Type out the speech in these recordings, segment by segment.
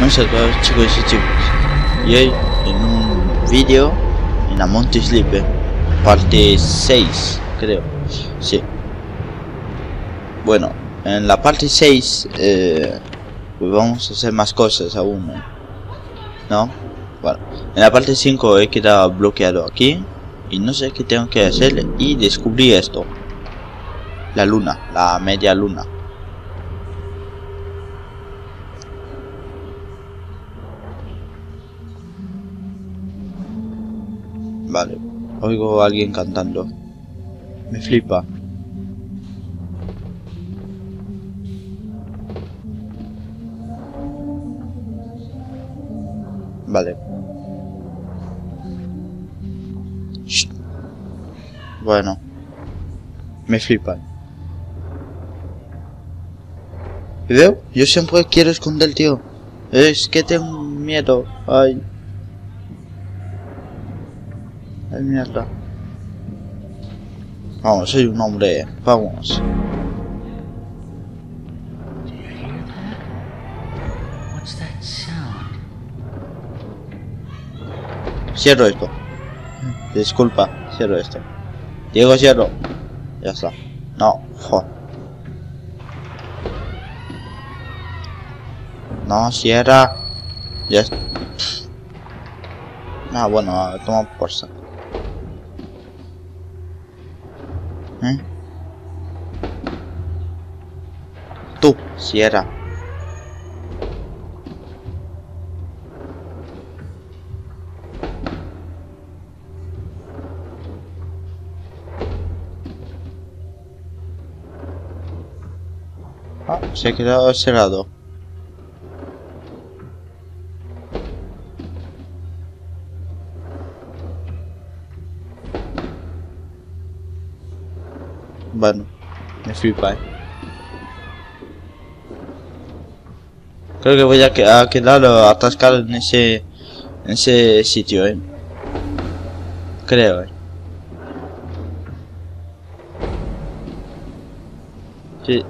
No sé chicos y chicos. Y hoy en un vídeo en la Monte Sleep, parte 6, creo. Sí. Bueno, en la parte 6 eh, pues vamos a hacer más cosas aún. ¿No? Bueno, en la parte 5 he quedado bloqueado aquí y no sé qué tengo que hacer y descubrí esto. La luna, la media luna. Vale, oigo a alguien cantando. Me flipa. Vale. Bueno. Me flipan. ¿Veo? Yo siempre quiero esconder, tío. Es que tengo miedo. Ay. Ay, mierda. Vamos, soy un hombre. Vamos. Cierro esto. Disculpa, cierro esto. Diego, cierro. Ya está. No, joder. No, cierra. Ya está. Ah, bueno, toma por saco. ¿Eh? Tú, cierra. Ah, se ha quedado cerrado. Bueno, me flipa, eh. Creo que voy a, quedar atascado en ese en ese sitio, eh. Creo, eh. Sí,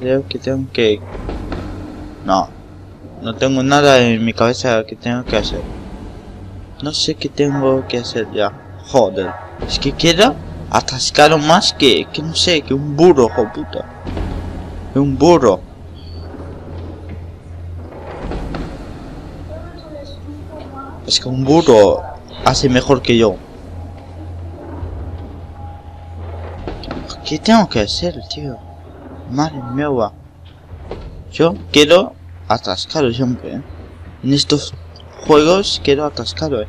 creo que tengo que... No, no tengo nada en mi cabeza que tengo que hacer. No sé qué tengo que hacer ya. Joder, es que queda atascado más que, que no sé, que un burro, hijo puta. Un burro. Es que un burro hace mejor que yo. ¿Qué tengo que hacer, tío? Madre mía, Yo quiero atascado siempre, ¿eh? En estos juegos quiero atascado, ¿eh?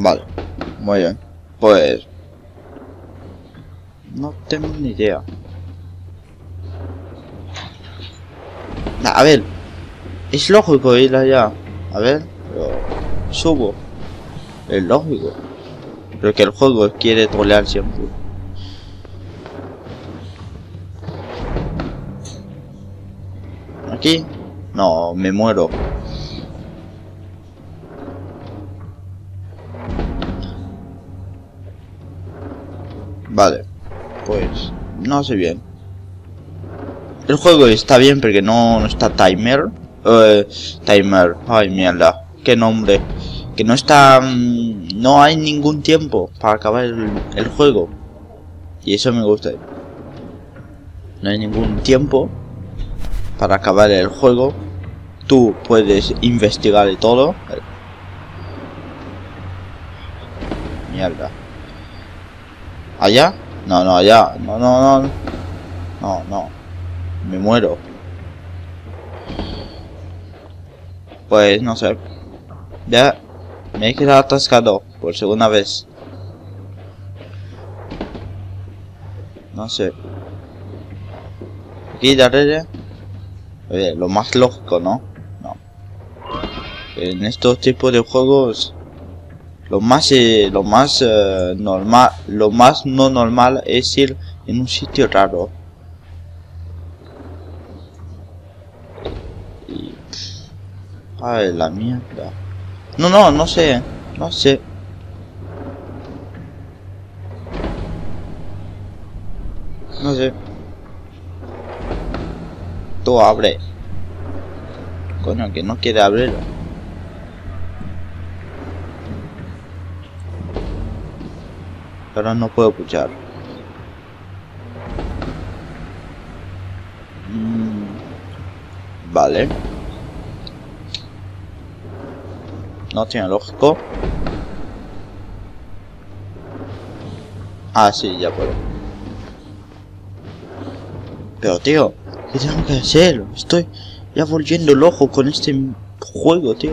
Vale, muy bien. Pues... No tengo ni idea. A ver, es lógico ir allá. A ver, subo. Es lógico. Pero que el juego quiere trolear siempre. Aquí. No, me muero. Vale, pues no sé bien. El juego está bien porque no, está timer. Eh, timer, ay mierda, qué nombre. Que no está... Mm, no hay ningún tiempo para acabar el, juego. Y eso me gusta. No hay ningún tiempo para acabar el juego. Tú puedes investigar y todo. Mierda. ¿Allá? No, no, allá. No, no, no. No, no. Me muero. Pues no sé. Ya me he quedado atascado por segunda vez. No sé. Aquí daré Oye, lo más lógico, ¿no? No. En estos tipos de juegos lo más, eh, lo más eh, normal, lo más no normal es ir en un sitio raro. Y, ay, la mierda. No, no, no sé, no sé. No sé. Tú abre. Coño, que no quiere abrirlo. Ahora no puedo puchar. Mm, vale. No tiene lógico. Ah, sí, ya puedo. Pero tío, ¿qué tengo que hacer? Estoy ya volviendo loco con este juego, tío.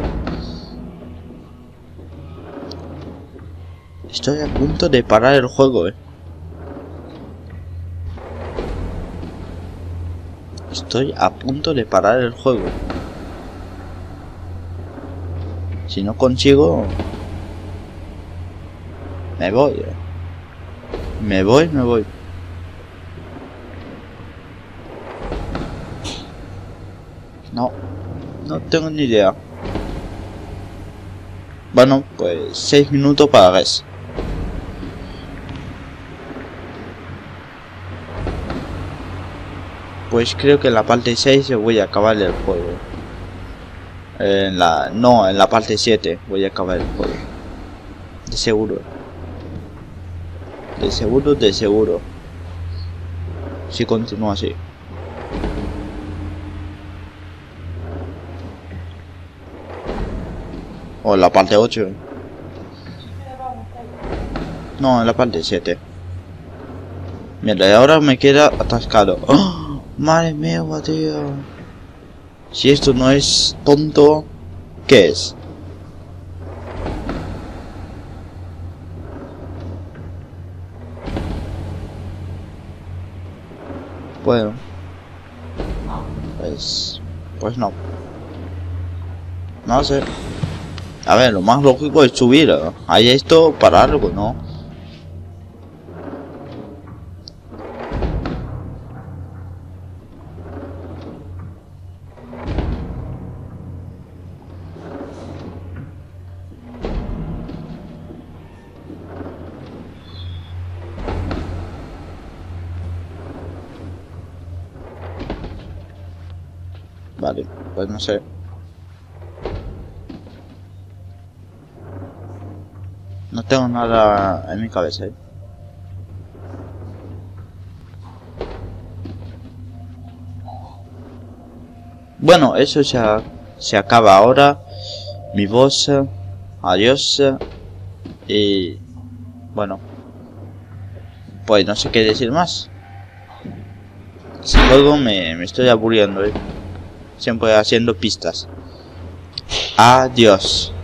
Estoy a punto de parar el juego, eh. Estoy a punto de parar el juego. Si no consigo... Me voy, eh. Me voy, me voy. No, no tengo ni idea. Bueno, pues 6 minutos para eso. Pues creo que en la parte 6 voy a acabar el juego. En la... No, en la parte 7 voy a acabar el juego. De seguro. De seguro, de seguro. Si continúa así. O en la parte 8. No, en la parte 7. Mira, y ahora me queda atascado. ¡Oh! Madre mía, tío. Si esto no es tonto, ¿qué es? Bueno. Pues... Pues no. No sé. A ver, lo más lógico es subir. Hay esto para algo, ¿no? Vale, pues no sé. No tengo nada en mi cabeza. ¿eh? Bueno, eso ya se acaba ahora. Mi voz. Adiós. Y... Bueno. Pues no sé qué decir más. Si juego me, me estoy aburriendo. ¿eh? Siempre haciendo pistas. Adiós.